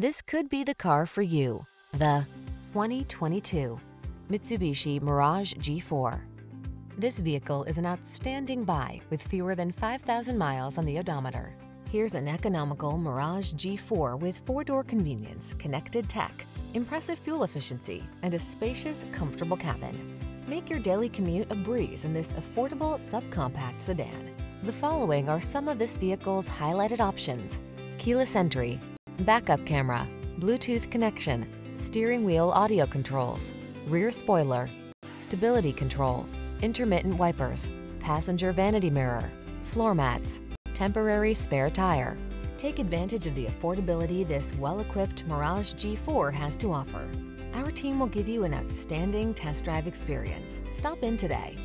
This could be the car for you. The 2022 Mitsubishi Mirage G4. This vehicle is an outstanding buy with fewer than 5,000 miles on the odometer. Here's an economical Mirage G4 with four-door convenience, connected tech, impressive fuel efficiency, and a spacious, comfortable cabin. Make your daily commute a breeze in this affordable subcompact sedan. The following are some of this vehicle's highlighted options. Keyless entry, backup camera, Bluetooth connection, steering wheel audio controls, rear spoiler, stability control, intermittent wipers, passenger vanity mirror, floor mats, temporary spare tire. Take advantage of the affordability this well-equipped Mirage G4 has to offer. Our team will give you an outstanding test drive experience. Stop in today.